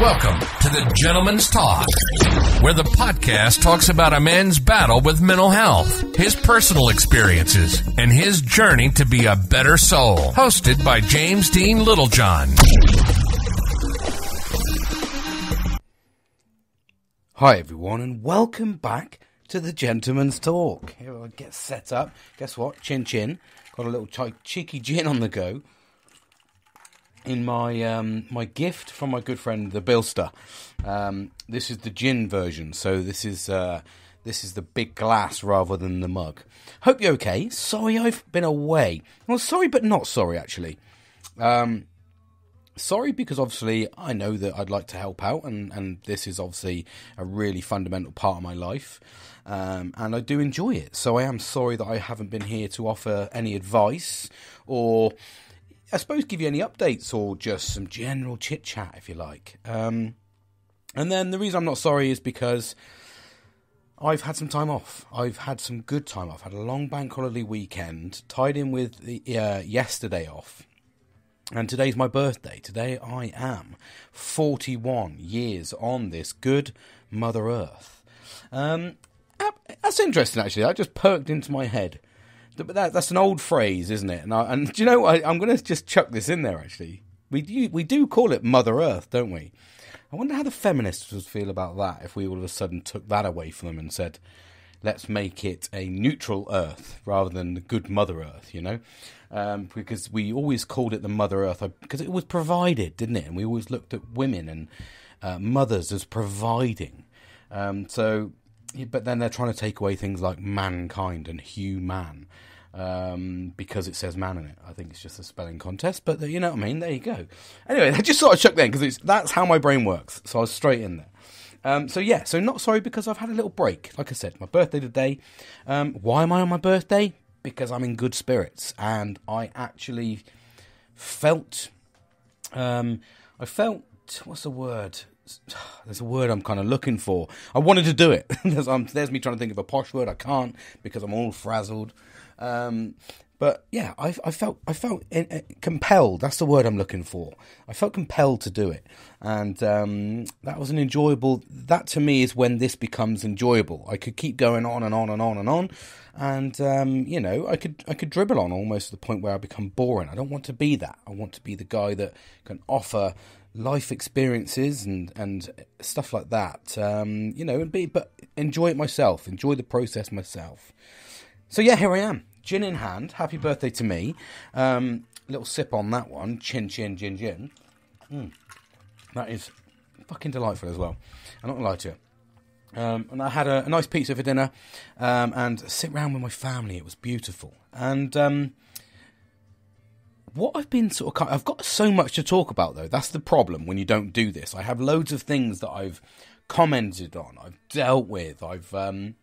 Welcome to the Gentleman's Talk, where the podcast talks about a man's battle with mental health, his personal experiences, and his journey to be a better soul. Hosted by James Dean Littlejohn. Hi, everyone, and welcome back to the Gentleman's Talk. Here I get set up. Guess what? Chin chin. Got a little ch- cheeky gin on the go. In my um, my gift from my good friend the Bilster. Um, this is the gin version, so this is uh, this is the big glass rather than the mug. Hope you're okay. Sorry I've been away. Well, sorry, but not sorry actually. Um, sorry because obviously I know that I'd like to help out, and, and this is obviously a really fundamental part of my life, um, and I do enjoy it. So I am sorry that I haven't been here to offer any advice or. I suppose give you any updates or just some general chit chat if you like. Um, and then the reason I'm not sorry is because I've had some time off. I've had some good time off. I Had a long bank holiday weekend tied in with the uh, yesterday off. And today's my birthday. Today I am 41 years on this good Mother Earth. Um, that's interesting, actually. That just perked into my head. But that, that's an old phrase, isn't it? And, I, and do you know? I, am going to just chuck this in there, actually. We do, we do call it Mother Earth, don't we? I wonder how the feminists would feel about that if we all of a sudden took that away from them and said, let's make it a neutral Earth rather than the good Mother Earth, you know? Um, because we always called it the Mother Earth because it was provided, didn't it? And we always looked at women and uh, mothers as providing. Um, so, but then they're trying to take away things like mankind and human um, because it says man in it. I think it's just a spelling contest, but you know what I mean. There you go. Anyway, I just sort of chuck then because that's how my brain works. So I was straight in there. Um, so yeah, so not sorry because I've had a little break. Like I said, my birthday today. Um, why am I on my birthday? Because I'm in good spirits, and I actually felt. Um, I felt. What's the word? There's a word I'm kind of looking for. I wanted to do it. there's, um, there's me trying to think of a posh word. I can't because I'm all frazzled. Um, but yeah, I, I, felt I felt compelled. That's the word I'm looking for. I felt compelled to do it, and um, that was an enjoyable. That to me is when this becomes enjoyable. I could keep going on and on and on and on, and um, you know, I could I could dribble on almost to the point where I become boring. I don't want to be that. I want to be the guy that can offer life experiences and and stuff like that. Um, you know, and be but enjoy it myself. Enjoy the process myself. So yeah, here I am, gin in hand. Happy birthday to me. Um, little sip on that one. Chin, chin, gin, gin. Mm. That is fucking delightful as well. I'm not gonna lie to you. Um, and I had a, a, nice pizza for dinner, um, and sit around with my family. It was beautiful. And um, what I've been sort of, I've got so much to talk about though. That's the problem when you don't do this. I have loads of things that I've commented on, I've dealt with, I've um,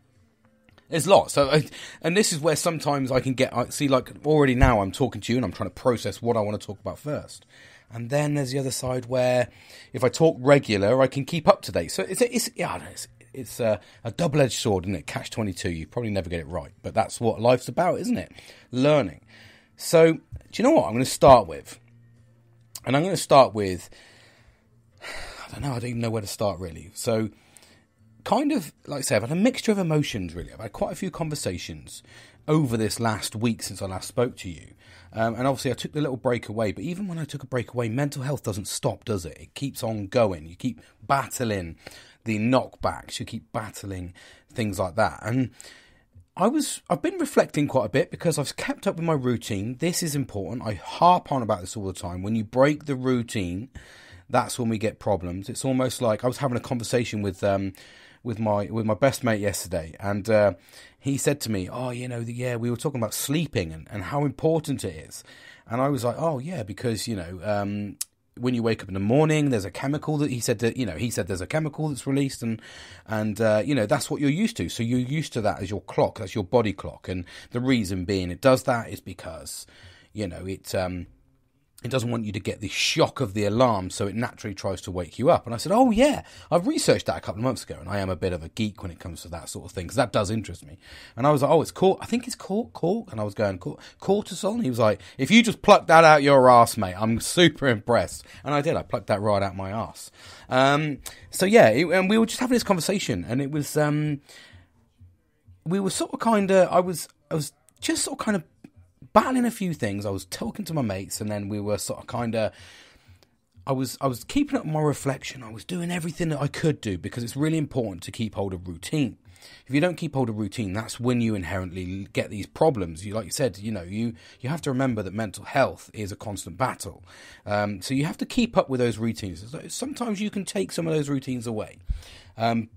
there's lots. So, and this is where sometimes I can get. I see, like already now, I'm talking to you and I'm trying to process what I want to talk about first. And then there's the other side where, if I talk regular, I can keep up to date. So it's it's yeah, it's, it's a, a double edged sword, isn't it? Catch twenty two. You probably never get it right, but that's what life's about, isn't it? Learning. So, do you know what I'm going to start with? And I'm going to start with. I don't know. I don't even know where to start really. So kind of, like I say, I've had a mixture of emotions, really. I've had quite a few conversations over this last week since I last spoke to you. Um, and obviously, I took the little break away, but even when I took a break away, mental health doesn't stop, does it? It keeps on going. You keep battling the knockbacks, you keep battling things like that. And I was I've been reflecting quite a bit because I've kept up with my routine. This is important. I harp on about this all the time. When you break the routine, that's when we get problems. It's almost like I was having a conversation with um, with my with my best mate yesterday, and uh, he said to me, "Oh, you know, yeah, we were talking about sleeping and, and how important it is," and I was like, "Oh, yeah, because you know." Um, when you wake up in the morning, there's a chemical that he said that you know he said there's a chemical that's released and and uh, you know that's what you're used to. So you're used to that as your clock, that's your body clock, and the reason being it does that is because you know it um, it doesn't want you to get the shock of the alarm, so it naturally tries to wake you up. And I said, Oh, yeah, I've researched that a couple of months ago, and I am a bit of a geek when it comes to that sort of thing, because that does interest me. And I was like, Oh, it's cort, I think it's cort, cort. And I was going, cort, cortisol. And he was like, If you just pluck that out your ass, mate, I'm super impressed. And I did, I plucked that right out my ass. Um, so yeah, it, and we were just having this conversation, and it was, um, we were sort of kind of, I was, I was just sort of kind of battling a few things. I was talking to my mates, and then we were sort of kind of. I was I was keeping up my reflection. I was doing everything that I could do because it's really important to keep hold of routine. If you don't keep hold of routine, that's when you inherently get these problems. You, like you said, you know, you you have to remember that mental health is a constant battle. Um, so you have to keep up with those routines. Sometimes you can take some of those routines away. Um,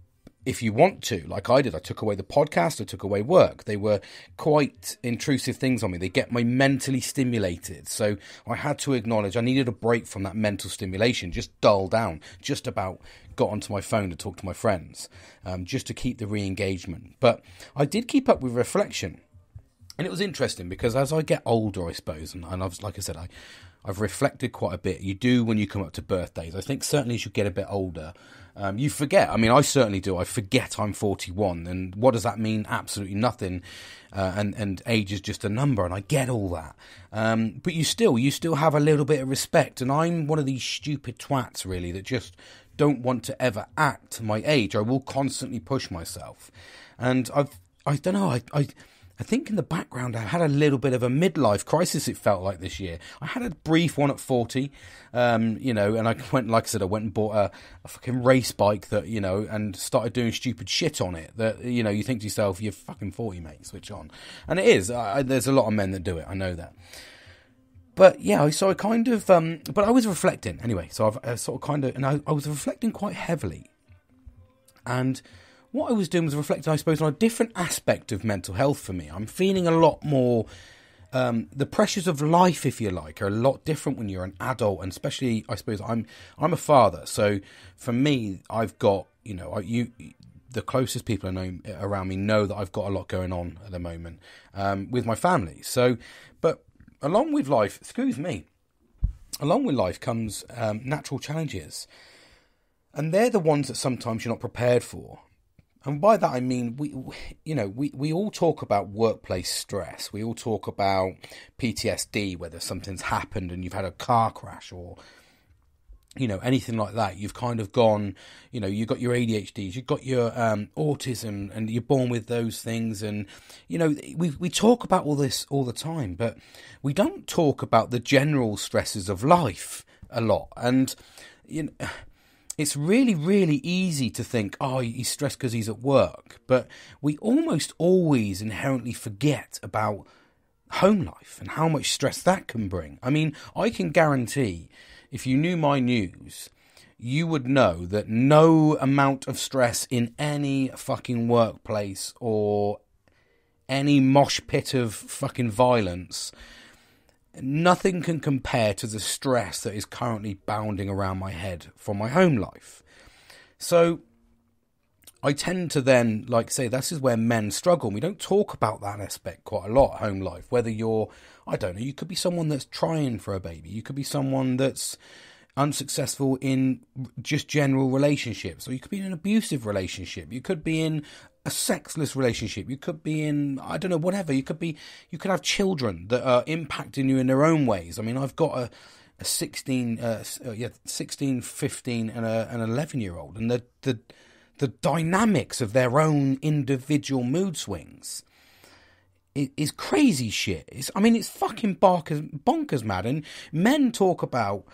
if you want to, like I did, I took away the podcast, I took away work. They were quite intrusive things on me. They get me mentally stimulated. So I had to acknowledge I needed a break from that mental stimulation, just dull down, just about got onto my phone to talk to my friends, um, just to keep the re engagement. But I did keep up with reflection. And it was interesting because as I get older, I suppose, and, and I've, like I said, I, I've reflected quite a bit. You do when you come up to birthdays. I think certainly as you get a bit older, um, you forget. I mean, I certainly do. I forget I'm 41, and what does that mean? Absolutely nothing. Uh, and and age is just a number, and I get all that. Um, but you still, you still have a little bit of respect. And I'm one of these stupid twats, really, that just don't want to ever act my age. I will constantly push myself, and I've I don't know. I I I think in the background I had a little bit of a midlife crisis. It felt like this year. I had a brief one at forty, um, you know, and I went, like I said, I went and bought a, a, fucking race bike that you know, and started doing stupid shit on it. That you know, you think to yourself, "You're fucking forty, mate. Switch on." And it is. I, there's a lot of men that do it. I know that. But yeah, so I kind of, um, but I was reflecting anyway. So I've uh, sort of kind of, and I, I was reflecting quite heavily, and what I was doing was reflecting, I suppose, on a different aspect of mental health for me. I'm feeling a lot more. Um, the pressures of life, if you like, are a lot different when you're an adult, and especially, I suppose, I'm I'm a father, so for me, I've got you know, you the closest people I know around me know that I've got a lot going on at the moment um, with my family. So, but along with life, excuse me, along with life comes um, natural challenges, and they're the ones that sometimes you're not prepared for. And by that I mean we, we, you know, we, we all talk about workplace stress. We all talk about PTSD, whether something's happened and you've had a car crash or you know anything like that. You've kind of gone, you know, you've got your ADHDs, you've got your um, autism, and you're born with those things. And you know, we we talk about all this all the time, but we don't talk about the general stresses of life a lot. And you know it's really, really easy to think, oh, he's stressed because he's at work. But we almost always inherently forget about home life and how much stress that can bring. I mean, I can guarantee if you knew my news, you would know that no amount of stress in any fucking workplace or any mosh pit of fucking violence nothing can compare to the stress that is currently bounding around my head from my home life. So I tend to then, like say, this is where men struggle. We don't talk about that aspect quite a lot, home life. Whether you're, I don't know, you could be someone that's trying for a baby, you could be someone that's unsuccessful in just general relationships, or you could be in an abusive relationship, you could be in a sexless relationship. You could be in, I don't know, whatever. You could be, you could have children that are impacting you in their own ways. I mean, I've got a, a 16, uh, uh yeah, 16, 15 and a, an 11 year old and the, the, the dynamics of their own individual mood swings is crazy shit. It's, I mean, it's fucking bonkers, bonkers mad. And men talk about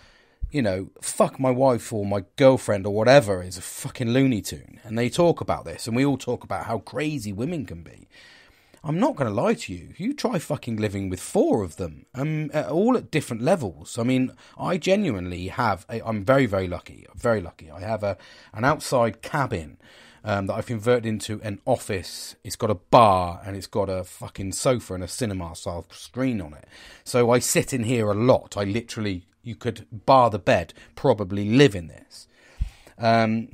you know, fuck my wife or my girlfriend or whatever is a fucking Looney Tune. And they talk about this, and we all talk about how crazy women can be. I'm not going to lie to you. You try fucking living with four of them, um, all at different levels. I mean, I genuinely have. i am very, very lucky. Very lucky. I have a an outside cabin um, that I've converted into an office. It's got a bar and it's got a fucking sofa and a cinema style screen on it. So I sit in here a lot. I literally you could bar the bed probably live in this. Um,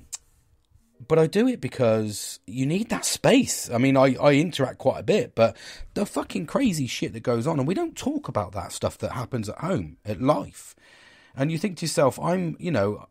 but I do it because you need that space. I mean, I, I interact quite a bit, but the fucking crazy shit that goes on, and we don't talk about that stuff that happens at home, at life. And you think to yourself, I'm, you know,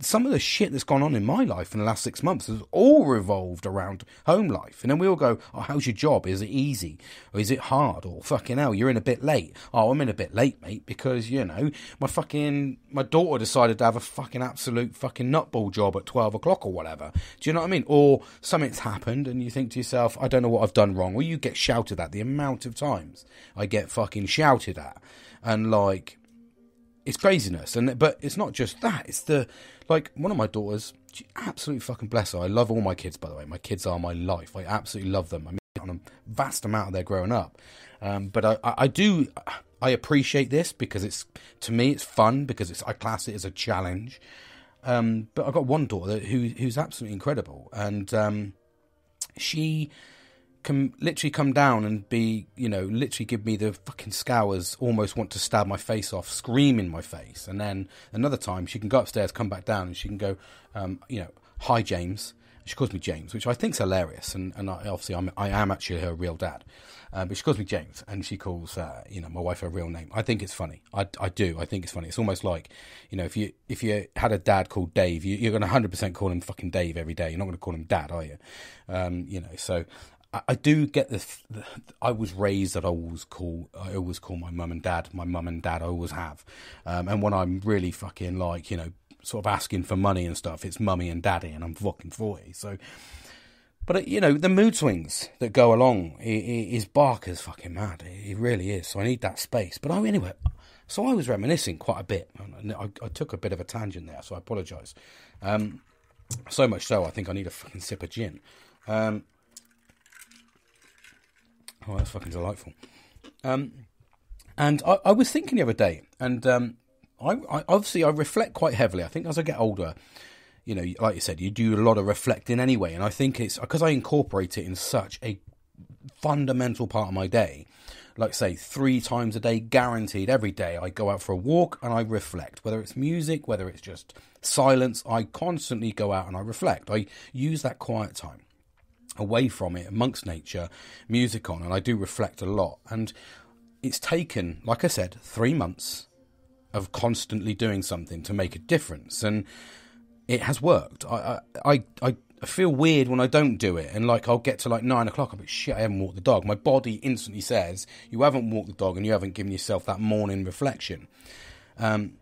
some of the shit that's gone on in my life in the last six months has all revolved around home life. And then we all go, Oh, how's your job? Is it easy? Or is it hard? Or fucking hell, you're in a bit late. Oh, I'm in a bit late, mate, because, you know, my fucking, my daughter decided to have a fucking absolute fucking nutball job at 12 o'clock or whatever. Do you know what I mean? Or something's happened and you think to yourself, I don't know what I've done wrong. Or you get shouted at. The amount of times I get fucking shouted at. And like, it's craziness and but it's not just that it's the like one of my daughters she absolutely fucking bless her. I love all my kids by the way. My kids are my life. I absolutely love them. I mean on a vast amount of their growing up. Um, but I, I, I do i appreciate this because it's to me it's fun because it's i class it as a challenge. Um, but i've got one daughter who who's absolutely incredible. And um, she can literally come down and be, you know, literally give me the fucking scours, almost want to stab my face off, scream in my face. And then another time she can go upstairs, come back down, and she can go, um, you know, hi, James. She calls me James, which I think's hilarious. And, and I, obviously, I'm, I am actually her real dad. Uh, but she calls me James, and she calls, uh, you know, my wife her real name. I think it's funny. I, I do. I think it's funny. It's almost like, you know, if you if you had a dad called Dave, you, are going to 100% call him fucking Dave every day. You're not going to call him Dad, are you? Um, you know, so I, do get this. I was raised that I always call. I always call my mum and dad. My mum and dad. I always have. Um, and when I'm really fucking like you know, sort of asking for money and stuff, it's mummy and daddy, and I'm fucking forty. So, but uh, you know, the mood swings that go along is Barker's fucking mad. He really is. So I need that space. But I anyway. So I was reminiscing quite a bit. I, I took a bit of a tangent there, so I apologise. Um, so much so, I think I need a fucking sip of gin. Um, Oh, that's fucking delightful. Um, and I, I, was thinking the other day, and um, I, I, obviously I reflect quite heavily. I think as I get older, you know, like you said, you do a lot of reflecting anyway, and I think it's because I incorporate it in such a fundamental part of my day. Like say three times a day, guaranteed every day. I go out for a walk and I reflect. Whether it's music, whether it's just silence, I constantly go out and I reflect. I use that quiet time away from it amongst nature, music on, and I do reflect a lot. And it's taken, like I said, three months of constantly doing something to make a difference, and it has worked. I I I, I feel weird when I don't do it, and like I'll get to like nine o'clock, I'm like shit, I haven't walked the dog. My body instantly says you haven't walked the dog, and you haven't given yourself that morning reflection. Um,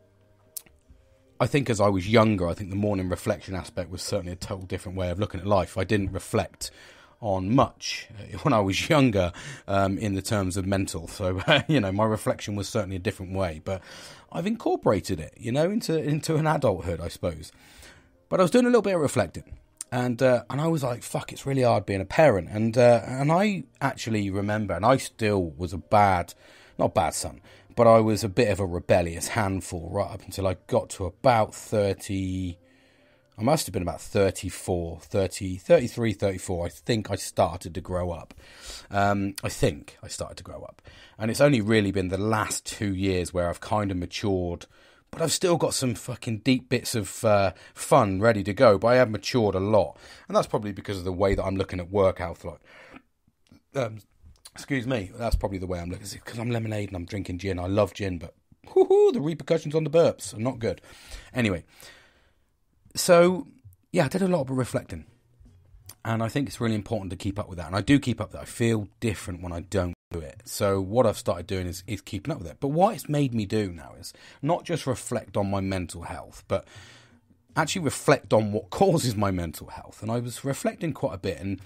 I think as I was younger, I think the morning reflection aspect was certainly a total different way of looking at life. I didn't reflect on much uh, when I was younger um, in the terms of mental. So you know, my reflection was certainly a different way, but I've incorporated it, you know, into into an adulthood, I suppose. But I was doing a little bit of reflecting, and uh, and I was like, "Fuck, it's really hard being a parent." And uh, and I actually remember, and I still was a bad, not bad son, but I was a bit of a rebellious handful right up until I got to about 30. I must have been about 34, 30, 33, 34. I think I started to grow up. Um, I think I started to grow up. And it's only really been the last two years where I've kind of matured but I've still got some fucking deep bits of uh, fun ready to go. But I have matured a lot, and that's probably because of the way that I'm looking at work health. Like, um, Excuse me. That's probably the way I'm looking. Because I'm lemonade and I'm drinking gin. I love gin, but the repercussions on the burps are not good. Anyway, so yeah, I did a lot of reflecting, and I think it's really important to keep up with that. And I do keep up with that. I feel different when I don't do it. So what I've started doing is is keeping up with it. But what it's made me do now is not just reflect on my mental health, but actually reflect on what causes my mental health. And I was reflecting quite a bit, and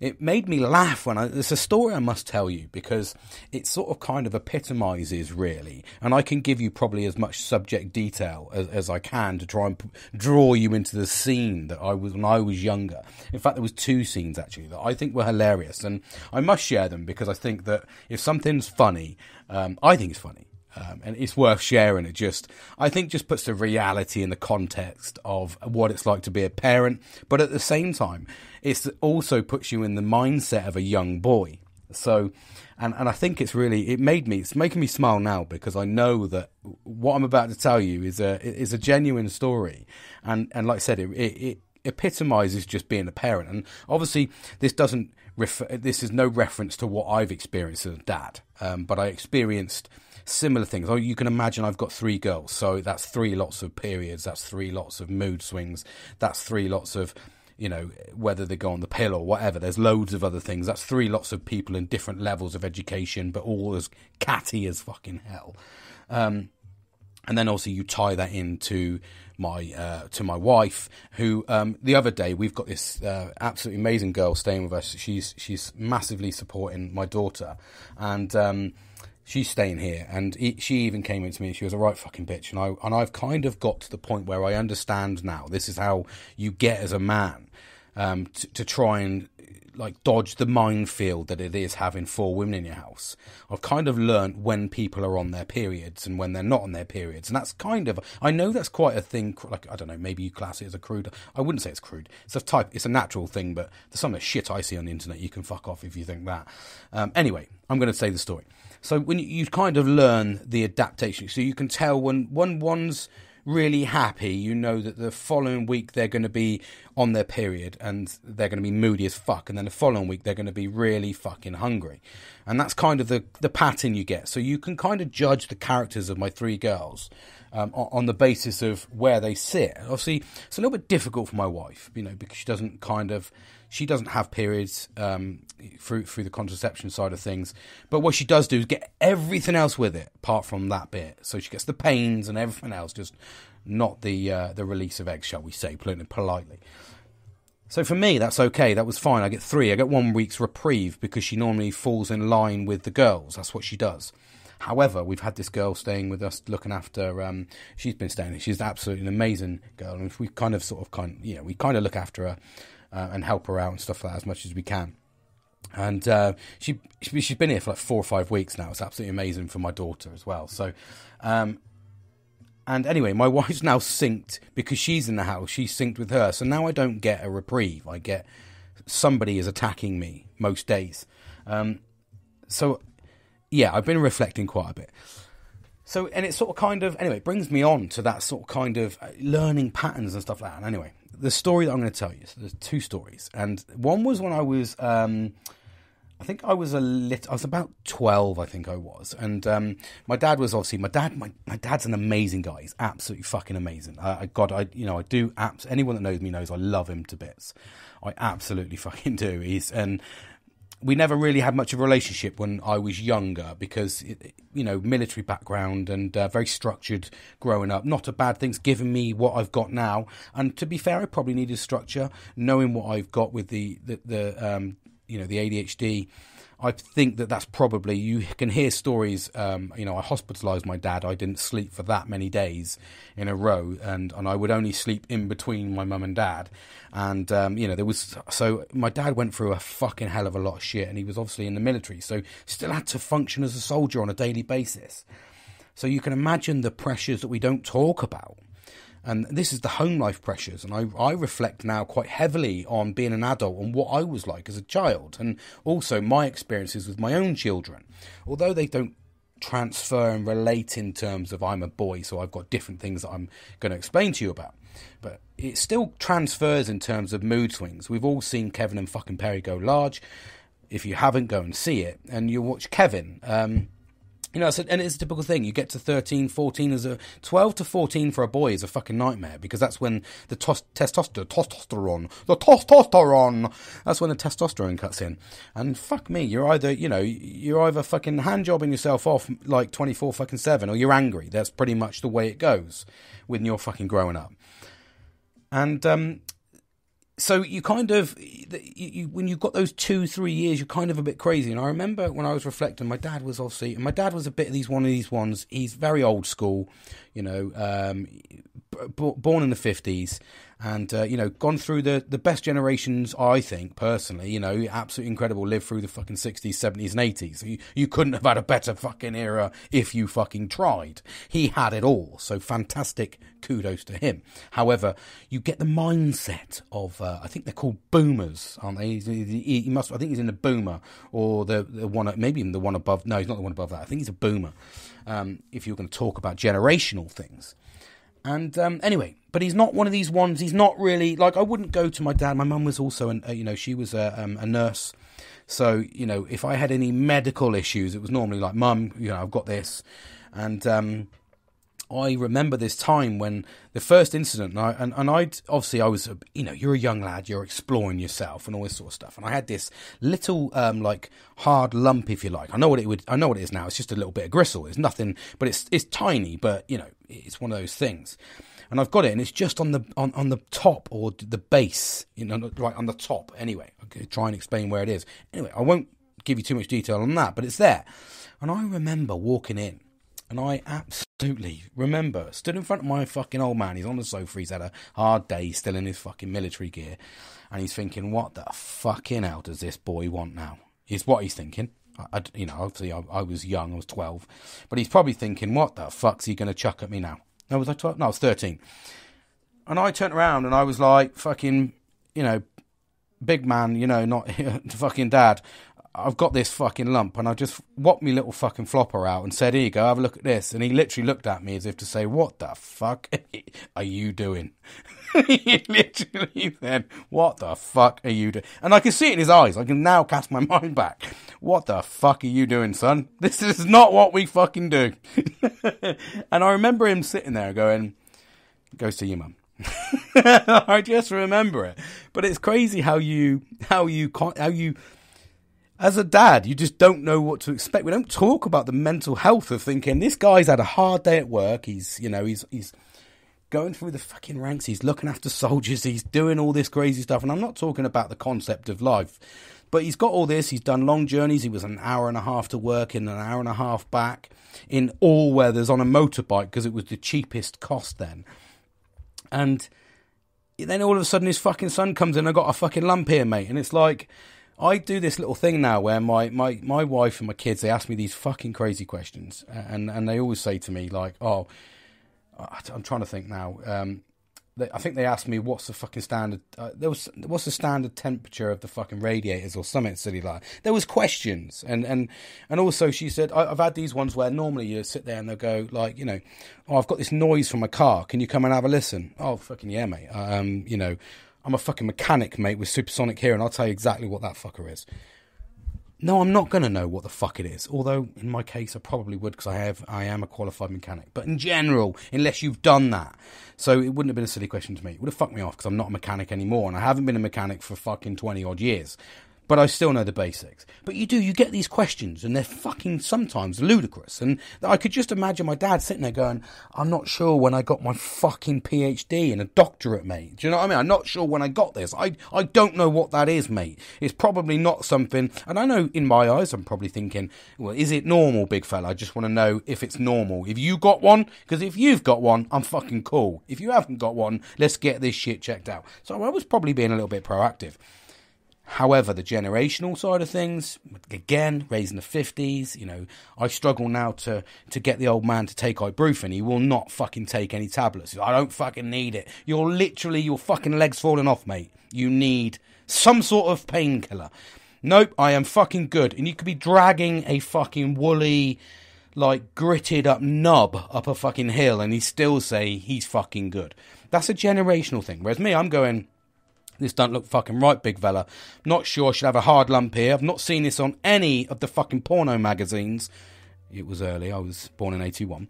it made me laugh when I. It's a story I must tell you because it sort of kind of epitomizes really, and I can give you probably as much subject detail as, as I can to try and draw you into the scene that I was when I was younger. In fact, there was two scenes actually that I think were hilarious, and I must share them because I think that if something's funny, um, I think it's funny. Um, and it's worth sharing. It just, I think, just puts the reality in the context of what it's like to be a parent. But at the same time, it also puts you in the mindset of a young boy. So, and, and I think it's really it made me it's making me smile now because I know that what I'm about to tell you is a is a genuine story, and and like I said, it, it, it epitomizes just being a parent. And obviously, this doesn't refer, this is no reference to what I've experienced as a dad, um, but I experienced similar things. Oh, you can imagine I've got three girls, so that's three lots of periods, that's three lots of mood swings, that's three lots of you know, whether they go on the pill or whatever. There's loads of other things. That's three lots of people in different levels of education, but all as catty as fucking hell. Um, and then also you tie that into my uh, to my wife, who um, the other day we've got this uh, absolutely amazing girl staying with us. She's she's massively supporting my daughter, and um, she's staying here. And he, she even came into me and she was a right fucking bitch. And I and I've kind of got to the point where I understand now. This is how you get as a man um, to, to try and like dodge the minefield that it is having four women in your house. I've kind of learned when people are on their periods and when they're not on their periods, and that's kind of I know that's quite a thing. Like I don't know, maybe you class it as a crude. I wouldn't say it's crude. It's a type. It's a natural thing, but there's some of the shit I see on the internet, you can fuck off if you think that. Um, anyway, I'm going to say the story. So when you, you kind of learn the adaptation, so you can tell when when one's really happy, you know that the following week they're going to be on their period and they're going to be moody as fuck, and then the following week they're going to be really fucking hungry, and that's kind of the the pattern you get. So you can kind of judge the characters of my three girls. Um, on the basis of where they sit. Obviously, it's a little bit difficult for my wife, you know, because she doesn't kind of she doesn't have periods um, through through the contraception side of things. But what she does do is get everything else with it, apart from that bit. So she gets the pains and everything else, just not the uh, the release of eggs, shall we say, politely. So for me, that's okay. That was fine. I get three. I get one week's reprieve because she normally falls in line with the girls. That's what she does. However, we've had this girl staying with us, looking after. Um, she's been staying. She's absolutely an amazing girl, and we kind of sort of kind, you know, we kind of look after her uh, and help her out and stuff like that as much as we can. And uh, she she's been here for like four or five weeks now. It's absolutely amazing for my daughter as well. So, um, and anyway, my wife's now synced because she's in the house. She's synced with her. So now I don't get a reprieve. I get somebody is attacking me most days. Um, so, yeah, I've been reflecting quite a bit. So, and it sort of kind of, anyway, it brings me on to that sort of kind of uh, learning patterns and stuff like that. And anyway, the story that I'm going to tell you, so there's two stories. And one was when I was, um, I think I was a lit. I was about twelve, I think I was, and um, my dad was obviously my dad. My, my dad's an amazing guy. He's absolutely fucking amazing. I, I God, I you know I do. Abs- anyone that knows me knows I love him to bits. I absolutely fucking do. He's and we never really had much of a relationship when I was younger because, you know, military background and uh, very structured growing up. Not a bad thing's given me what I've got now. And to be fair, I probably needed structure, knowing what I've got with the, the, the um, you know, the ADHD I think that that's probably you can hear stories. Um, you know, I hospitalised my dad. I didn't sleep for that many days in a row, and and I would only sleep in between my mum and dad. And um, you know, there was so my dad went through a fucking hell of a lot of shit, and he was obviously in the military, so still had to function as a soldier on a daily basis. So you can imagine the pressures that we don't talk about and this is the home life pressures. And I, I reflect now quite heavily on being an adult and what I was like as a child, and also my experiences with my own children. Although they don't transfer and relate in terms of I'm a boy, so I've got different things that I'm going to explain to you about. But it still transfers in terms of mood swings. We've all seen Kevin and fucking Perry go large. If you haven't, go and see it. And you watch Kevin. Um, you know, and it's a typical thing. You get to 13, 14 as a 12 to 14 for a boy is a fucking nightmare because that's when the tos- testosterone, testosterone, the testosterone, that's when the testosterone cuts in. And fuck me, you're either, you know, you're either fucking hand jobbing yourself off like 24 fucking 7 or you're angry. That's pretty much the way it goes when you're fucking growing up. And um, so you kind of you, when you've got those two three years you're kind of a bit crazy. And i remember when i was reflecting my dad was obviously and my dad was a bit of these one of these ones. He's very old school you know um, b- born in the 50s and uh, you know gone through the the best generations i think personally you know absolutely incredible lived through the fucking 60s 70s and 80s you, you couldn't have had a better fucking era if you fucking tried. He had it all so fantastic kudos to him. However you get the mindset of uh, i think they're called boomers aren't they? He, he, must i think he's in the boomer or the, the one maybe even the one above no he's not the one above that. I think he's a boomer. Um, if you're going to talk about generational things And um, anyway, but he's not one of these ones. He's not really like I wouldn't go to my dad. My mum was also, an, uh, you know, she was a, um, a nurse. So you know, if I had any medical issues, it was normally like, "Mum, you know, I've got this," and um, I remember this time when the first incident, and I and, and I'd obviously I was, you know, you're a young lad, you're exploring yourself and all this sort of stuff, and I had this little um, like hard lump, if you like. I know what it would, I know what it is now. It's just a little bit of gristle. It's nothing, but it's it's tiny, but you know, it's one of those things. And I've got it, and it's just on the on, on the top or the base, you know, right on the top. Anyway, I'll try and explain where it is. Anyway, I won't give you too much detail on that, but it's there. And I remember walking in and I absolutely remember, stood in front of my fucking old man. He's on the sofa. He's had a hard day, still in his fucking military gear. And he's thinking, what the fucking hell does this boy want now? Is what he's thinking. I, I, you know, obviously I, I, was young, I was 12. But he's probably thinking, what the fuck's he going to chuck at me now? No, was I 12? No, I was 13. And I turned around and I was like, fucking, you know, big man, you know, not fucking dad. I've got this fucking lump, and I just whopped me little fucking flopper out and said, "Here you go, have a look at this." And he literally looked at me as if to say, "What the fuck are you doing?" he literally said, "What the fuck are you doing?" And I can see it in his eyes. I can now cast my mind back. What the fuck are you doing, son? This is not what we fucking do. and I remember him sitting there going, "Go see your mum." I just remember it, but it's crazy how you how you how you as a dad, you just don't know what to expect. We don't talk about the mental health of thinking this guy's had a hard day at work. He's, you know, he's he's going through the fucking ranks. He's looking after soldiers. He's doing all this crazy stuff. And I'm not talking about the concept of life, but he's got all this. He's done long journeys. He was an hour and a half to work and an hour and a half back in all weathers on a motorbike because it was the cheapest cost then. And then all of a sudden his fucking son comes in. I got a fucking lump here, mate. And it's like I do this little thing now where my, my, my wife and my kids they ask me these fucking crazy questions, and and they always say to me like, "Oh, I'm trying to think now." Um, they, I think they asked me what's the fucking standard. Uh, there was what's the standard temperature of the fucking radiators or something silly like. There was questions, and and and also she said I, have had these ones where normally you sit there and they'll go like, you know, oh I've got this noise from my car. Can you come and have a listen? Oh fucking yeah, mate. Um, you know I'm a fucking mechanic, mate, with supersonic here, and I'll tell you exactly what that fucker is. No, I'm not going to know what the fuck it is. Although, in my case, I probably would because I have, I am a qualified mechanic. But in general, unless you've done that, so it wouldn't have been a silly question to me. It would have fucked me off because I'm not a mechanic anymore, and I haven't been a mechanic for fucking twenty odd years but I still know the basics. But you do, you get these questions, and they're fucking sometimes ludicrous. And I could just imagine my dad sitting there going, I'm not sure when I got my fucking PhD and a doctorate, mate. Do you know what I mean? I'm not sure when I got this. I, I don't know what that is, mate. It's probably not something, and I know in my eyes, I'm probably thinking, well, is it normal, big fella? I just want to know if it's normal. If you got one, because if you've got one, I'm fucking cool. If you haven't got one, let's get this shit checked out. So I was probably being a little bit proactive. However, the generational side of things, again, raising the 50s, you know, I struggle now to, to get the old man to take ibuprofen. He will not fucking take any tablets. I don't fucking need it. You're literally, your fucking legs falling off, mate. You need some sort of painkiller. Nope, I am fucking good. And you could be dragging a fucking woolly, like gritted up nub up a fucking hill and he still say he's fucking good. That's a generational thing. Whereas me, I'm going, this don't look fucking right, big fella. Not sure. I should have a hard lump here. I've not seen this on any of the fucking porno magazines. It was early. I was born in 81.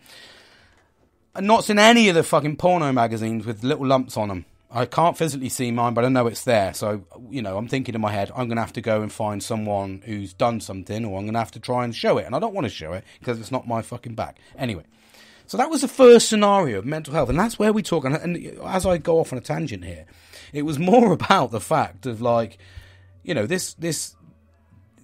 And not seen any of the fucking porno magazines with little lumps on them. I can't physically see mine, but I know it's there. So, you know, I'm thinking in my head, I'm going to have to go and find someone who's done something, or I'm going to have to try and show it. And I don't want to show it because it's not my fucking back. Anyway, so that was the first scenario of mental health. And that's where we talk. And, and as I go off on a tangent here, it was more about the fact of like, you know, this this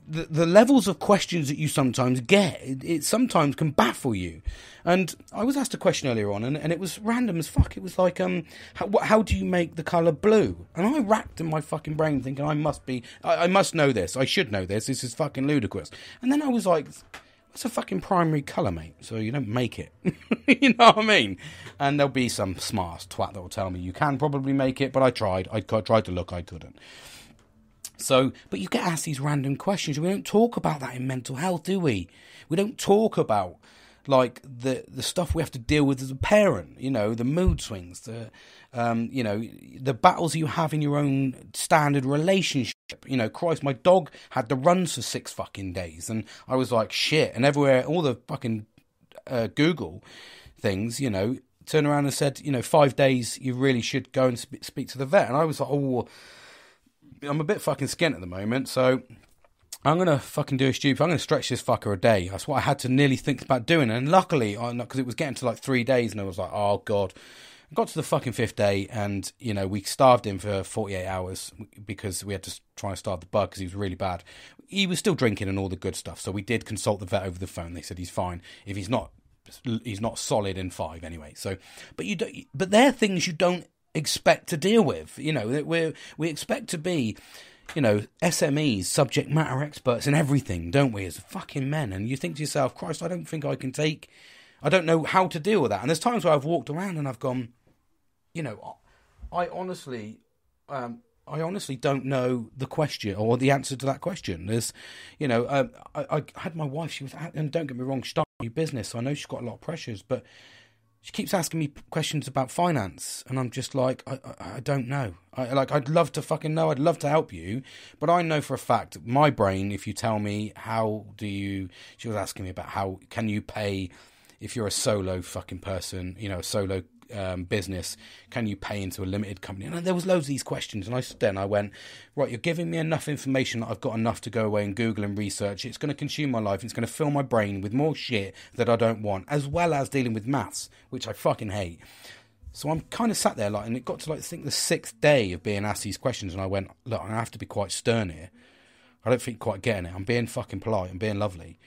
the, the levels of questions that you sometimes get, it, it, sometimes can baffle you. And I was asked a question earlier on, and, and it was random as fuck. It was like, um, how, how do you make the colour blue? And I racked in my fucking brain thinking, I must be, I, I must know this. I should know this. This is fucking ludicrous. And then I was like, it's a fucking primary colour, mate. So you don't make it. you know what I mean? And there'll be some smart twat that will tell me you can probably make it, but I tried. I tried to look, I couldn't. So, but you get asked these random questions. We don't talk about that in mental health, do we? We don't talk about like the the stuff we have to deal with as a parent. You know, the mood swings, the um, you know, the battles you have in your own standard relationship. You know, Christ, my dog had the runs for six fucking days, and I was like, shit. And everywhere, all the fucking uh, Google things, you know, turned around and said, you know, five days, you really should go and sp- speak to the vet. And I was like, oh, I'm a bit fucking skint at the moment, so I'm gonna fucking do a stupid. I'm gonna stretch this fucker a day. That's what I had to nearly think about doing. And luckily, because it was getting to like three days, and I was like, oh god. I got to the fucking fifth day, and you know we starved him for 48 hours because we had to try and starve the bug because he was really bad. He was still drinking and all the good stuff, so we did consult the vet over the phone. They said he's fine. If he's not, he's not solid in five anyway. So, but you don't. But they're things you don't expect to deal with. You know, we we expect to be, you know, SMEs, subject matter experts in everything, don't we? As fucking men, and you think to yourself, Christ, I don't think I can take. I don't know how to deal with that. And there's times where I've walked around and I've gone, you know, I honestly, um, I honestly don't know the question or the answer to that question. There's, you know, um, I, I, had my wife. She was, and don't get me wrong, starting a new business. So I know she's got a lot of pressures, but she keeps asking me questions about finance, and I'm just like, I, I, I, don't know. I like, I'd love to fucking know. I'd love to help you, but I know for a fact, my brain. If you tell me how do you, she was asking me about how can you pay if you're a solo fucking person, you know, a solo um, business, can you pay into a limited company? And there was loads of these questions, and I then I went, right, you're giving me enough information that I've got enough to go away and Google and research. It's going to consume my life. It's going to fill my brain with more shit that I don't want, as well as dealing with maths, which I fucking hate. So I'm kind of sat there like, and it got to like I think the sixth day of being asked these questions, and I went, look, I have to be quite stern here. I don't think quite getting it. I'm being fucking polite. I'm being lovely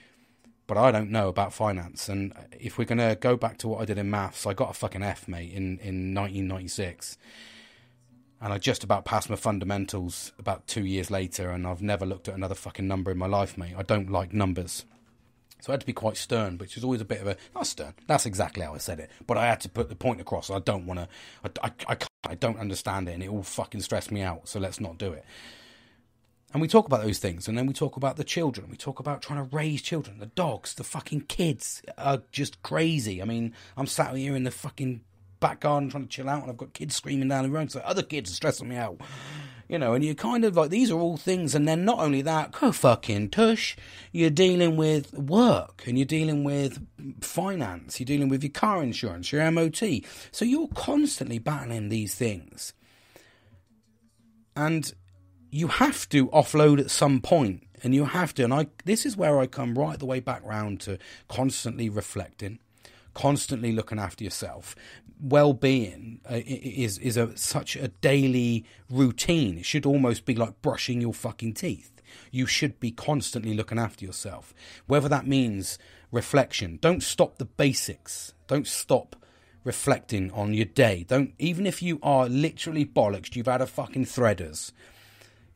but I don't know about finance. And if we're going to go back to what I did in maths, I got a fucking F, mate, in, in 1996. And I just about passed my fundamentals about two years later, and I've never looked at another fucking number in my life, mate. I don't like numbers. So I had to be quite stern, which is always a bit of a not stern. That's exactly how I said it. But I had to put the point across. I don't want to. I, I, I, I don't understand it, and it all fucking stressed me out. So let's not do it. And we talk about those things, and then we talk about the children. We talk about trying to raise children. The dogs, the fucking kids are just crazy. I mean, I'm sat here in the fucking back garden trying to chill out, and I've got kids screaming down the road. So other kids are stressing me out, you know. And you're kind of like, these are all things. And then not only that, oh, fucking tush, you're dealing with work, and you're dealing with finance, you're dealing with your car insurance, your MOT. So you're constantly battling these things. And you have to offload at some point and you have to and i this is where i come right the way back round to constantly reflecting constantly looking after yourself. Well-being uh, is is a such a daily routine. It should almost be like brushing your fucking teeth. You should be constantly looking after yourself. Whether that means reflection don't stop the basics. Don't stop reflecting on your day. Don't even if you are literally bollocks you've had a fucking threaders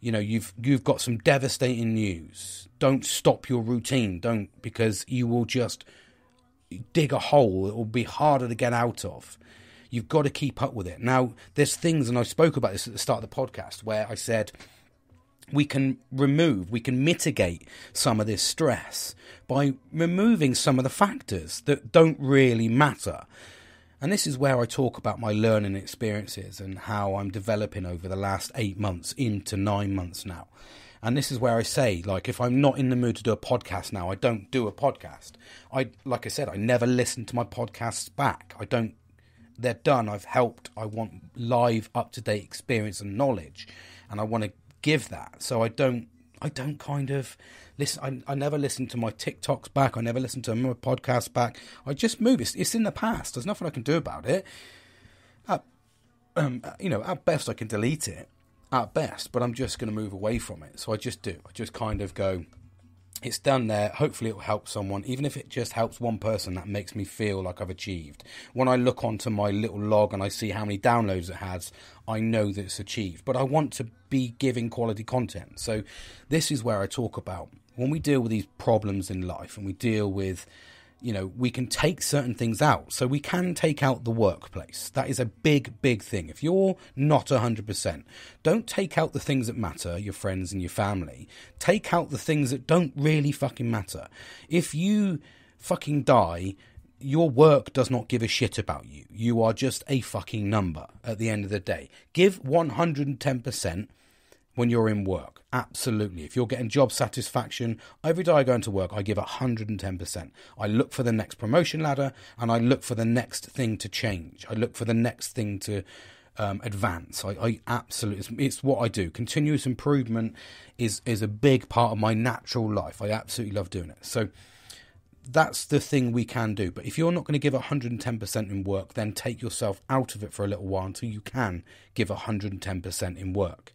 you know you've you've got some devastating news. Don't stop your routine. Don't because you will just dig a hole. It will be harder to get out of. You've got to keep up with it. Now there's things and i spoke about this at the start of the podcast where i said we can remove we can mitigate some of this stress by removing some of the factors that don't really matter and this is where I talk about my learning experiences and how I'm developing over the last eight months into nine months now. And this is where I say, like, if I'm not in the mood to do a podcast now, I don't do a podcast. I, like I said, I never listen to my podcasts back. I don't, they're done. I've helped. I want live, up to date experience and knowledge. And I want to give that. So I don't, I don't kind of listen. I, I never listen to my TikToks back. I never listen to my podcasts back. I just move. It's, it's in the past. There's nothing I can do about it. At, um, you know, at best I can delete it. At best, but I'm just going to move away from it. So I just do. I just kind of go it's done there. Hopefully, it will help someone. Even if it just helps one person, that makes me feel like I've achieved. When I look onto my little log and I see how many downloads it has, I know that it's achieved. But I want to be giving quality content. So, this is where I talk about when we deal with these problems in life and we deal with you know, we can take certain things out. So we can take out the workplace. That is a big, big thing. If you're not 100%, don't take out the things that matter, your friends and your family. Take out the things that don't really fucking matter. If you fucking die, your work does not give a shit about you. You are just a fucking number at the end of the day. Give 110% when you're in work. Absolutely. If you're getting job satisfaction, every day I go into work, I give 110%. I look for the next promotion ladder and I look for the next thing to change. I look for the next thing to um, advance. I, I absolutely, it's, what I do. Continuous improvement is, is a big part of my natural life. I absolutely love doing it. So, that's the thing we can do. But if you're not going to give 110% in work, then take yourself out of it for a little while until you can give 110% in work.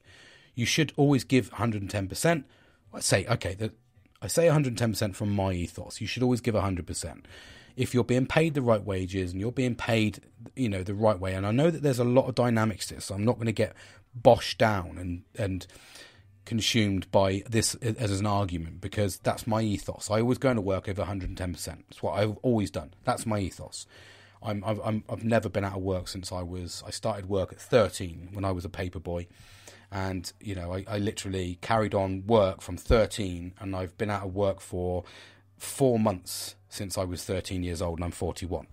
You should always give 110%. I say, okay, the, I say 110% from my ethos. You should always give 100%. If you're being paid the right wages and you're being paid, you know, the right way, and I know that there's a lot of dynamics to this, so I'm not going to get boshed down and and consumed by this as an argument because that's my ethos. I always go into work over 110%. That's what I've always done. That's my ethos. I'm, I'm, I've never been out of work since I was, I started work at 13 when I was a paper boy. And, you know, I, I literally carried on work from 13 and I've been out of work for four months since I was 13 years old and I'm 41.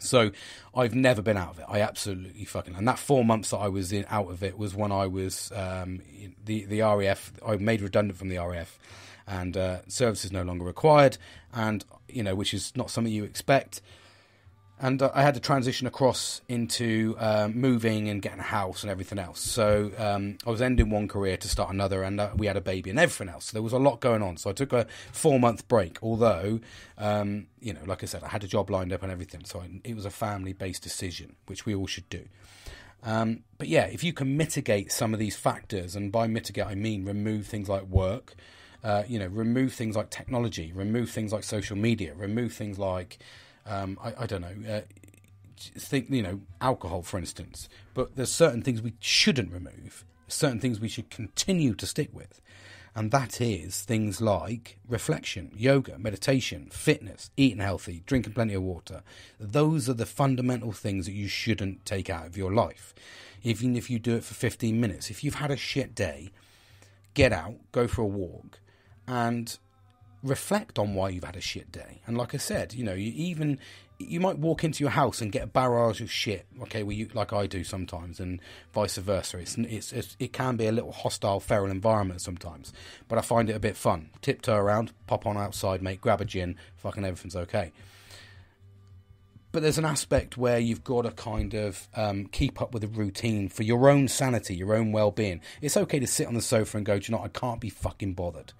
So I've never been out of it. I absolutely fucking and that four months that I was in out of it was when I was um, the the RAF. I made redundant from the RAF, and uh, services no longer required, and you know which is not something you expect and uh, I had to transition across into uh, moving and getting a house and everything else. So um, I was ending one career to start another, and uh, we had a baby and everything else. So there was a lot going on. So I took a four month break. Although, um, you know, like I said, I had a job lined up and everything. So I, it was a family based decision, which we all should do. Um, but yeah, if you can mitigate some of these factors, and by mitigate I mean remove things like work. Uh, you know, remove things like technology, remove things like social media, remove things like um, I, I, don't know. Uh, think you know alcohol, for instance. But there's certain things we shouldn't remove. Certain things we should continue to stick with, and that is things like reflection, yoga, meditation, fitness, eating healthy, drinking plenty of water. Those are the fundamental things that you shouldn't take out of your life. Even if you do it for 15 minutes, if you've had a shit day, get out, go for a walk, and reflect on why you've had a shit day. And like I said, you know, you even you might walk into your house and get a barrage of shit. Okay, well, you, like I do sometimes, and vice versa. It's, it's, it's it can be a little hostile, feral environment sometimes, but I find it a bit fun. Tiptoe around, pop on outside, mate, grab a gin, fucking everything's okay. But there's an aspect where you've got to kind of um, keep up with a routine for your own sanity, your own well-being. It's okay to sit on the sofa and go, do you know, I can't be fucking bothered.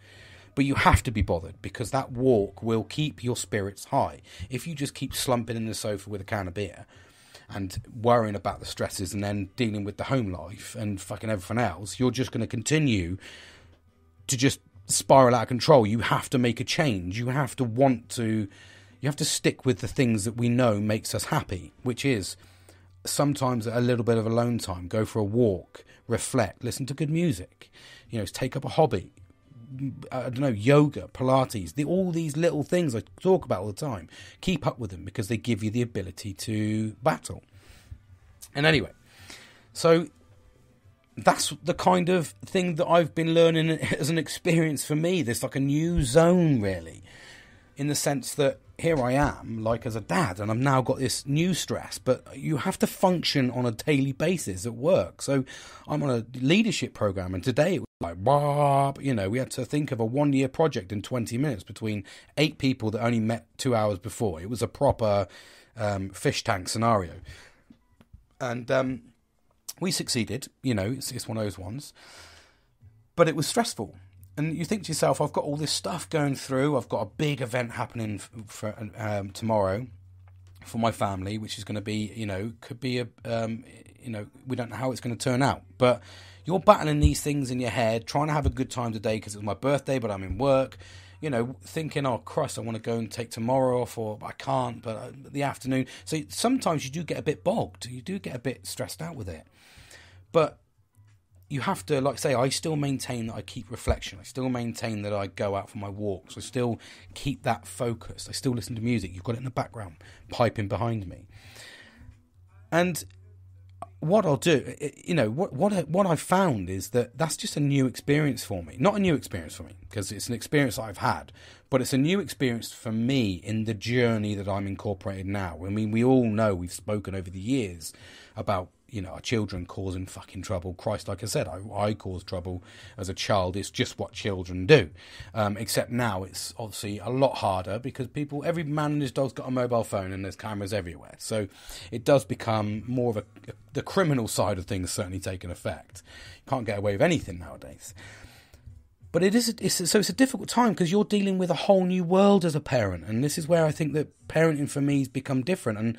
But you have to be bothered because that walk will keep your spirits high. If you just keep slumping in the sofa with a can of beer and worrying about the stresses and then dealing with the home life and fucking everything else, you're just going to continue to just spiral out of control. You have to make a change. You have to want to. You have to stick with the things that we know makes us happy, which is sometimes a little bit of alone time. Go for a walk, reflect, listen to good music. You know, take up a hobby. I don't know, yoga, Pilates, the, all these little things I talk about all the time. Keep up with them because they give you the ability to battle. And anyway, so that's the kind of thing that I've been learning as an experience for me. There's like a new zone, really, in the sense that here I am, like as a dad, and I've now got this new stress, but you have to function on a daily basis at work. So I'm on a leadership program, and today it was like, Bob, you know, we had to think of a one year project in 20 minutes between eight people that only met two hours before. It was a proper um, fish tank scenario. And um, we succeeded, you know, it's, it's one of those ones. But it was stressful and you think to yourself, I've got all this stuff going through. I've got a big event happening for, um, tomorrow for my family, which is going to be, you know, could be a, um, you know, we don't know how it's going to turn out. But you're battling these things in your head, trying to have a good time today because it's my birthday, but I'm in work. You know, thinking, oh Christ, I want to go and take tomorrow off, or I can't, but uh, the afternoon. So sometimes you do get a bit bogged. You do get a bit stressed out with it. But you have to, like say, I still maintain that I keep reflection. I still maintain that I go out for my walks. I still keep that focus. I still listen to music. You've got it in the background, piping behind me. And what I'll do, you know, what what I, what I've found is that that's just a new experience for me. Not a new experience for me because it's an experience I've had, but it's a new experience for me in the journey that I'm incorporated now. I mean, we all know we've spoken over the years about you know, our children causing fucking trouble. Christ, like I said, I, I caused trouble as a child. It's just what children do. Um, except now it's obviously a lot harder because people, every man and his dog's got a mobile phone and there's cameras everywhere. So it does become more of a, the criminal side of things certainly taking effect. You can't get away with anything nowadays. But it is it's, so it's a difficult time because you're dealing with a whole new world as a parent, and this is where I think that parenting for me has become different. And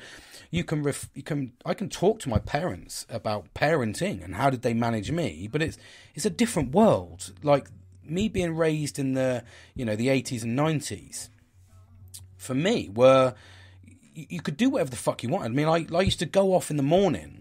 you can ref, you can I can talk to my parents about parenting and how did they manage me, but it's it's a different world. Like me being raised in the you know the 80s and 90s for me were you, could do whatever the fuck you wanted. I mean, I, I used to go off in the morning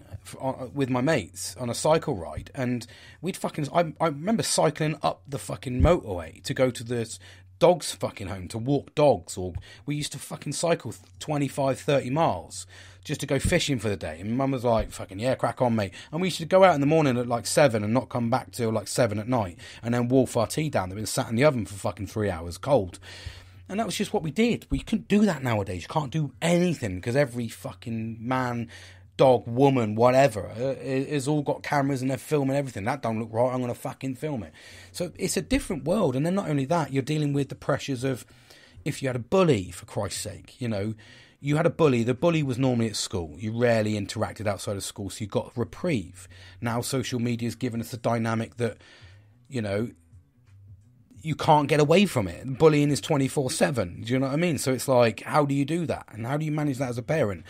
with my mates on a cycle ride, and we'd fucking. I, I remember cycling up the fucking motorway to go to this dog's fucking home to walk dogs, or we used to fucking cycle 25, 30 miles just to go fishing for the day. And mum was like, fucking, yeah, crack on, mate. And we used to go out in the morning at like seven and not come back till like seven at night and then wolf our tea down. They've been sat in the oven for fucking three hours cold. And that was just what we did. We couldn't do that nowadays. You can't do anything because every fucking man, dog, woman, whatever, uh, is all got cameras and they're filming everything. That don't look right. I'm going to fucking film it. So it's a different world. And then not only that, you're dealing with the pressures of if you had a bully, for Christ's sake, you know, you had a bully. The bully was normally at school. You rarely interacted outside of school, so you got reprieve. Now social media has given us a dynamic that, you know, you can't get away from it. Bullying is 24 7. Do you know what I mean? So it's like, how do you do that? And how do you manage that as a parent?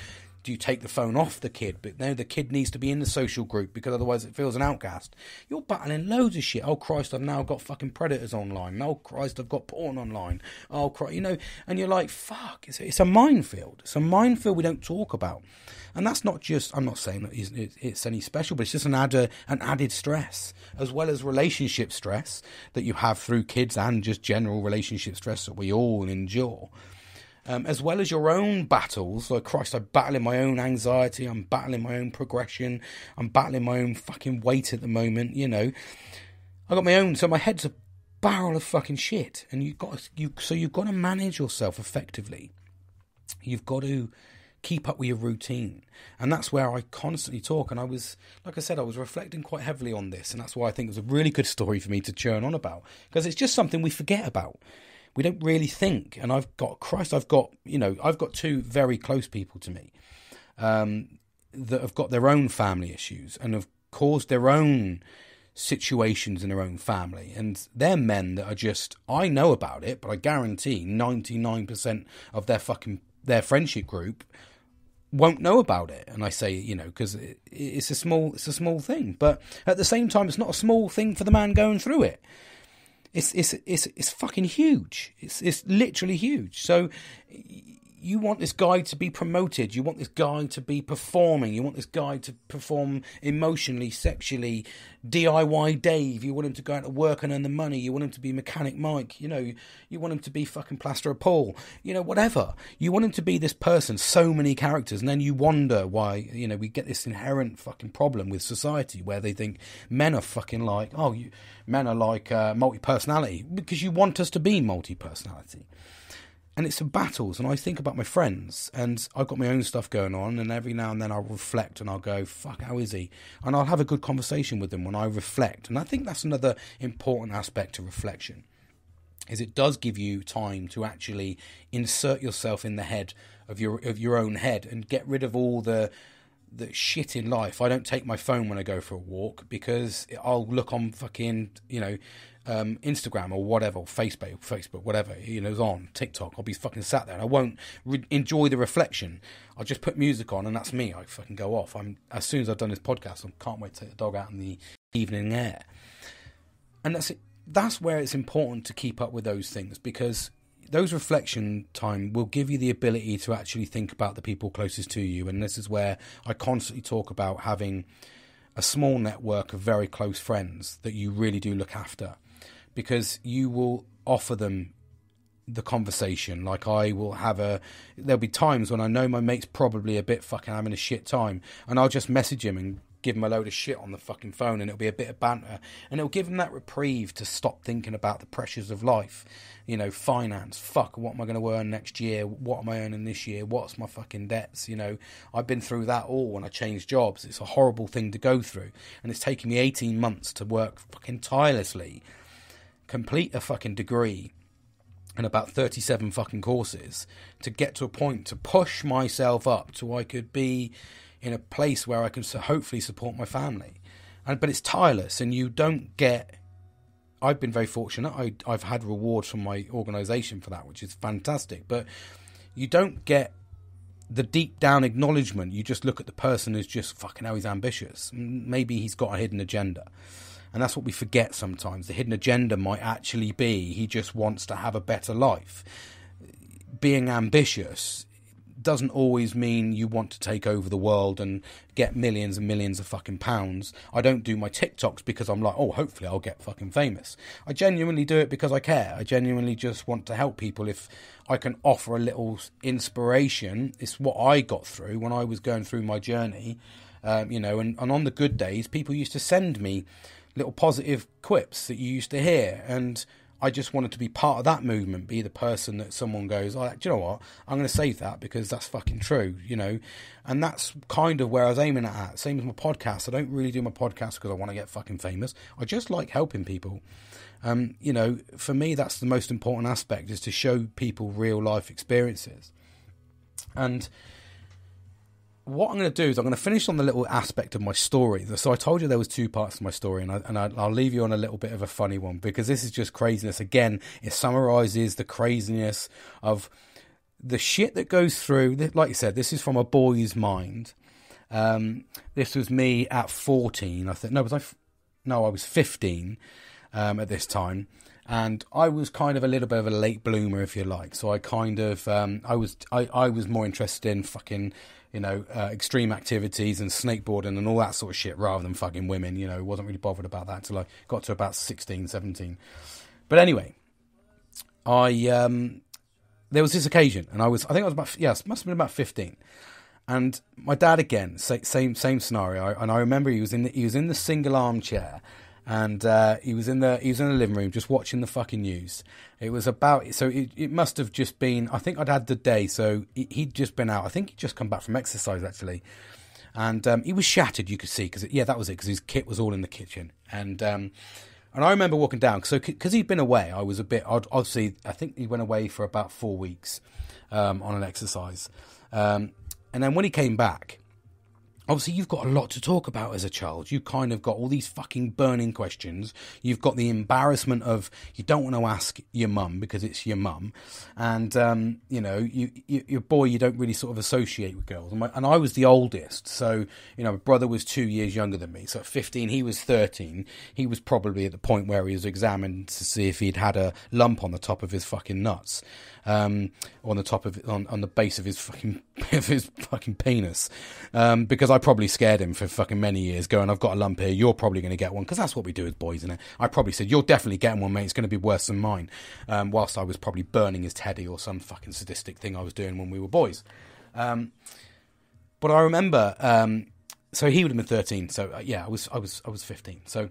Do you take the phone off the kid? But no, the kid needs to be in the social group because otherwise it feels an outcast. You're battling loads of shit. Oh Christ, I've now got fucking predators online. Oh Christ, I've got porn online. Oh Christ, you know, and you're like, fuck, it's a, it's a minefield. It's a minefield we don't talk about, and that's not just. I'm not saying that it's, it's any special, but it's just an added uh, an added stress as well as relationship stress that you have through kids and just general relationship stress that we all endure um, as well as your own battles. Like Christ, I'm battling my own anxiety. I'm battling my own progression. I'm battling my own fucking weight at the moment. You know, I got my own. So my head's a barrel of fucking shit, and you've got to, you. So you've got to manage yourself effectively. You've got to keep up with your routine. And that's where I constantly talk. And I was, like I said, I was reflecting quite heavily on this. And that's why I think it was a really good story for me to churn on about. Because it's just something we forget about we don't really think. And I've got Christ, I've got you know, I've got two very close people to me um, that have got their own family issues and have caused their own situations in their own family. And they're men that are just I know about it, but I guarantee ninety nine percent of their fucking their friendship group won't know about it and i say you know because it, it's a small it's a small thing but at the same time it's not a small thing for the man going through it it's it's it's it's fucking huge. It's it's literally huge. So you want this guy to be promoted. You want this guy to be performing. You want this guy to perform emotionally, sexually. DIY Dave. You want him to go out to work and earn the money. You want him to be Mechanic Mike. You know, you want him to be fucking Plaster of Paul. You know, whatever. You want him to be this person. So many characters, and then you wonder why. You know, we get this inherent fucking problem with society where they think men are fucking like, oh, you men are like uh, multi personality because you want us to be multi personality and it's some battles. And I think about my friends, and I've got my own stuff going on. And every now and then I'll reflect and I'll go, "Fuck, how is he?" And I'll have a good conversation with them when I reflect. And I think that's another important aspect to reflection, is it does give you time to actually insert yourself in the head of your of your own head and get rid of all the the shit in life. I don't take my phone when I go for a walk because I'll look on fucking you know um, Instagram or whatever, Facebook, Facebook, whatever, you know, is on TikTok. I'll be fucking sat there and I won't re- enjoy the reflection. I'll just put music on and that's me. I fucking go off. I'm as soon as I've done this podcast, I can't wait to take the dog out in the evening air. And that's it. That's where it's important to keep up with those things because those reflection time will give you the ability to actually think about the people closest to you. And this is where I constantly talk about having a small network of very close friends that you really do look after because you will offer them the conversation. Like I will have a, there'll be times when I know my mate's probably a bit fucking having a shit time, and I'll just message him and give him a load of shit on the fucking phone and it'll be a bit of banter and it'll give him that reprieve to stop thinking about the pressures of life. You know finance fuck what am i going to earn next year? What am i earning this year? What's my fucking debts? You know i've been through that all when i changed jobs. It's a horrible thing to go through and it's taken me 18 months to work fucking tirelessly complete a fucking degree and about 37 fucking courses to get to a point to push myself up to I could be in a place where I can hopefully support my family. And but it's tireless, and you don't get. I've been very fortunate. I, I've had rewards from my organisation for that, which is fantastic. But you don't get the deep down acknowledgement. You just look at the person as just fucking how he's ambitious. Maybe he's got a hidden agenda. And that's what we forget sometimes. The hidden agenda might actually be he just wants to have a better life. Being ambitious doesn't always mean you want to take over the world and get millions and millions of fucking pounds. I don't do my TikToks because I'm like, oh, hopefully I'll get fucking famous. I genuinely do it because I care. I genuinely just want to help people. If I can offer a little inspiration, it's what I got through when I was going through my journey. Um, you know, and, and on the good days, people used to send me little positive quips that you used to hear. And I just wanted to be part of that movement, be the person that someone goes, oh, do you know what? I'm going to save that because that's fucking true, you know? And that's kind of where I was aiming at. Same as my podcast. I don't really do my podcast because I want to get fucking famous. I just like helping people. Um, you know, for me, that's the most important aspect is to show people real life experiences. And what I'm going to do is I'm going to finish on the little aspect of my story. So I told you there was two parts to my story, and, I, and I, will leave you on a little bit of a funny one because this is just craziness. Again, it summarizes the craziness of the shit that goes through. Like you said, this is from a boy's mind. Um, this was me at 14. I think no, was I? No, I was 15 um, at this time and I was kind of a little bit of a late bloomer, if you like. So I kind of um, I was I, I was more interested in fucking you know, uh, extreme activities and snakeboarding and all that sort of shit rather than fucking women. You know, wasn't really bothered about that until I got to about 16, 17. But anyway, I um, there was this occasion, and I was I think I was about yes, must have been about 15. And my dad again, same same scenario, and I remember he was in the, he was in the single armchair, and uh, he was in the he was in the living room just watching the fucking news. It was about so it, it must have just been. I think I'd had the day, so he'd just been out. I think he'd just come back from exercise actually, and um, he was shattered. You could see because yeah, that was it. Because his kit was all in the kitchen, and um, and I remember walking down. So because he'd been away, I was a bit. Obviously, I think he went away for about four weeks um, on an exercise, um, and then when he came back obviously you've got a lot to talk about as a child. You kind of got all these fucking burning questions. You've got the embarrassment of you don't want to ask your mum because it's your mum, and um, you know you, you, your boy you don't really sort of associate with girls. And, my, and, I was the oldest, so you know my brother was two years younger than me. So at fifteen, he was thirteen. He was probably at the point where he was examined to see if he'd had a lump on the top of his fucking nuts um, on the top of on, on the base of his fucking of his fucking penis, um, because I probably scared him for fucking many years, going, "I've got a lump here. You're probably going to get one," because that's what we do as boys, isn't it? I probably said, "You're definitely getting one, mate. It's going to be worse than mine," um, whilst I was probably burning his teddy or some fucking sadistic thing I was doing when we were boys. Um, but I remember, um, so he would have been thirteen. So uh, yeah, I was I was I was fifteen. So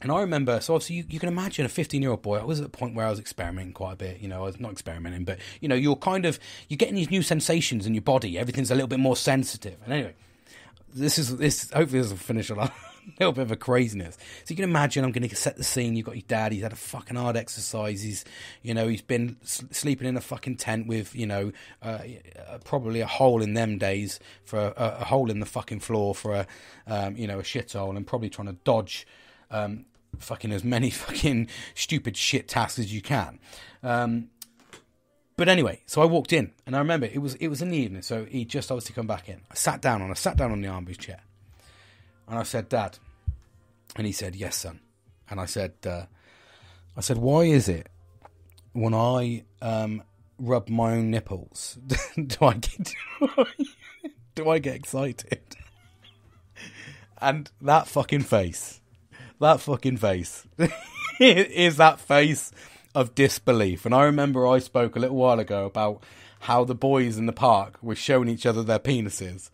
and I remember, so obviously you, you can imagine a 15 year old boy. I was at the point where I was experimenting quite a bit. You know, I was not experimenting, but you know, you're kind of you're getting these new sensations in your body. Everything's a little bit more sensitive. And anyway, this is this. Hopefully, this will finish on a little bit of a craziness. So you can imagine. I'm going to set the scene. You've got your dad. He's had a fucking hard exercise. He's, you know, he's been sleeping in a fucking tent with, you know, uh, probably a hole in them days for a, a, hole in the fucking floor for a, um, you know, a shithole, and probably trying to dodge um, fucking as many fucking stupid shit tasks as you can. Um, but anyway, so I walked in, and I remember it was it was in the evening, so he just obviously come back in. I sat down and I sat down on the armchair, chair, and I said, "Dad," and he said, "Yes, son," and I said, uh, "I said, why is it when I um, rub my own nipples, do I get do I get excited?" and that fucking face that fucking face is that face of disbelief. And I remember I spoke a little while ago about how the boys in the park were showing each other their penises.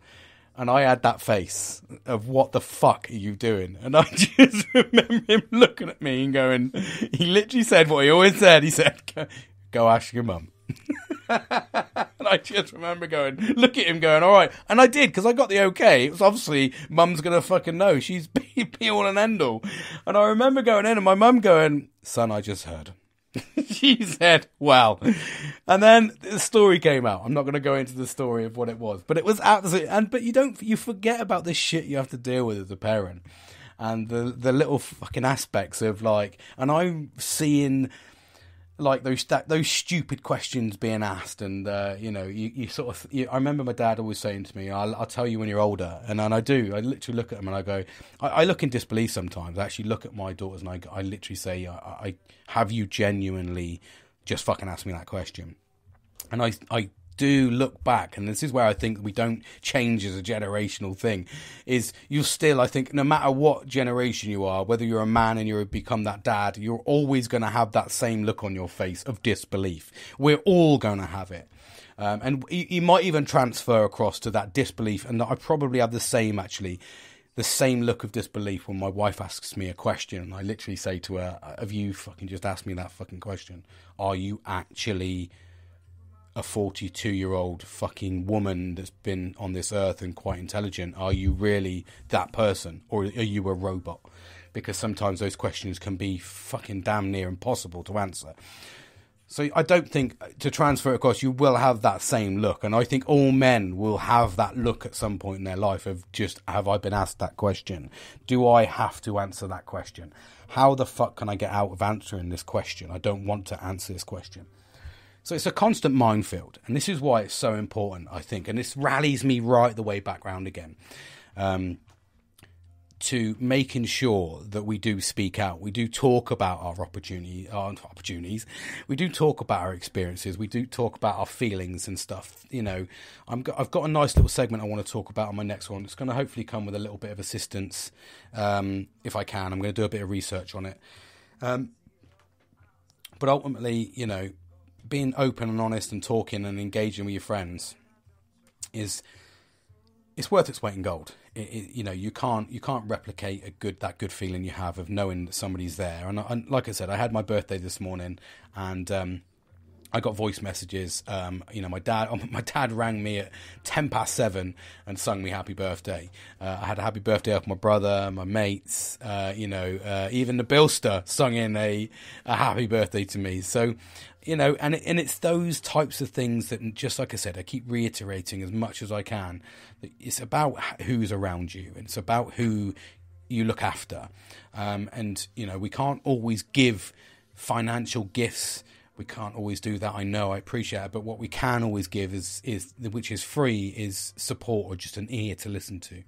And I had that face of what the fuck are you doing? And I just remember him looking at me and going, he literally said what he always said. He said, go, go ask your mum. and I just remember going, look at him going, all right. And I did because I got the okay. It was obviously mum's going to fucking know. She's be, be all and end all. And I remember going in and my mum going, son, I just heard. she said, "Wow," and then the story came out. I'm not going to go into the story of what it was, but it was absolutely. And but you don't, you forget about this shit you have to deal with as a parent, and the the little fucking aspects of like, and I'm seeing like those that, those stupid questions being asked, and uh, you know, you, you sort of. You, I remember my dad always saying to me, "I'll, I'll tell you when you're older," and and I do. I literally look at them and I go, I, I look in disbelief sometimes. I actually look at my daughters and I, I literally say, I, I have you genuinely just fucking asked me that question, and I I do look back, and this is where I think we don't change as a generational thing, is you still, I think, no matter what generation you are, whether you're a man and you've become that dad, you're always going to have that same look on your face of disbelief. We're all going to have it. Um, and you, might even transfer across to that disbelief, and I probably have the same actually the same look of disbelief when my wife asks me a question and I literally say to her, Have you fucking just asked me that fucking question? Are you actually a 42 year old fucking woman that's been on this earth and quite intelligent? Are you really that person or are you a robot? Because sometimes those questions can be fucking damn near impossible to answer. So I don't think uh, to transfer across, you will have that same look. And I think all men will have that look at some point in their life of just, have I been asked that question? Do I have to answer that question? How the fuck can I get out of answering this question? I don't want to answer this question. So it's a constant minefield, and this is why it's so important, I think. And this rallies me right the way back round again um, to making sure that we do speak out. We do talk about our opportunity, our opportunities. We do talk about our experiences. We do talk about our feelings and stuff. You know, i have got a nice little segment I want to talk about on my next one. It's going to hopefully come with a little bit of assistance um, if I can. I'm going to do a bit of research on it. Um, but ultimately, you know, being open and honest and talking and engaging with your friends is it's worth its weight in gold. It, it, you know, you can't you can't replicate a good that good feeling you have of knowing that somebody's there. And, and like I said, I had my birthday this morning, and um, I got voice messages. Um, you know, my dad, my dad rang me at ten past seven and sung me happy birthday. Uh, I had a happy birthday off my brother, my mates. Uh, you know, uh, even the Billster sung in a, a happy birthday to me. So, you know, and and it's those types of things that, just like I said, I keep reiterating as much as I can. It's about who's around you. and It's about who you look after, um, and you know, we can't always give financial gifts we can't always do that. I know, I appreciate it, but what we can always give is is which is free is support or just an ear to listen to.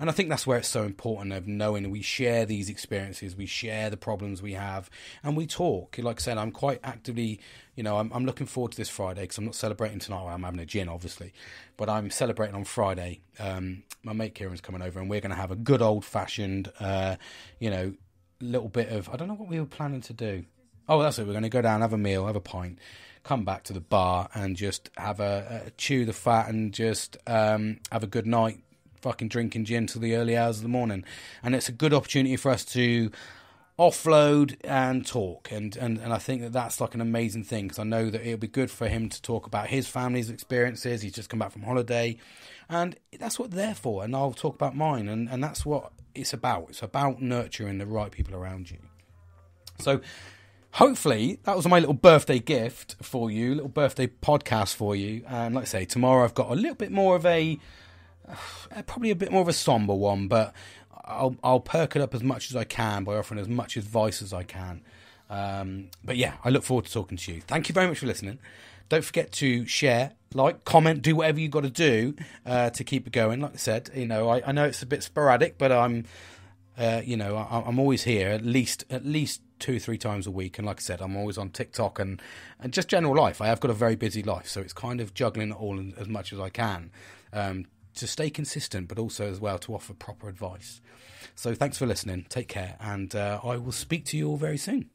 And I think that's where it's so important of knowing we share these experiences, we share the problems we have, and we talk. Like I said, I'm quite actively, you know, I'm, I'm looking forward to this Friday because I'm not celebrating tonight. I'm having a gin, obviously, but I'm celebrating on Friday. Um, my mate Kieran's coming over, and we're going to have a good old fashioned, uh, you know, little bit of I don't know what we were planning to do. Oh, that's it. We're going to go down, have a meal, have a pint, come back to the bar, and just have a, a chew the fat and just um, have a good night, fucking drinking gin till the early hours of the morning. And it's a good opportunity for us to offload and talk. And, and and I think that that's like an amazing thing because I know that it'll be good for him to talk about his family's experiences. He's just come back from holiday. And that's what they're for and I'll talk about mine. And and that's what it's about. It's about nurturing the right people around you. So hopefully that was my little birthday gift for you, little birthday podcast for you. And like I say, tomorrow I've got a little bit more of a, uh, probably a bit more of a somber one, but I'll I'll perk it up as much as I can by offering as much advice as I can. Um, but yeah, I look forward to talking to you. Thank you very much for listening. Don't forget to share, like, comment, do whatever you've got to do uh, to keep it going. Like I said, you know, I, I know it's a bit sporadic, but I'm, uh, you know, I, I'm always here at least at least two, three times a week. And like I said, I'm always on TikTok and, and just general life. I have got a very busy life, so it's kind of juggling it all as much as I can um, to stay consistent, but also as well to offer proper advice. So thanks for listening. Take care, and uh, I will speak to you all very soon.